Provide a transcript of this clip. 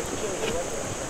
like killing the weapon.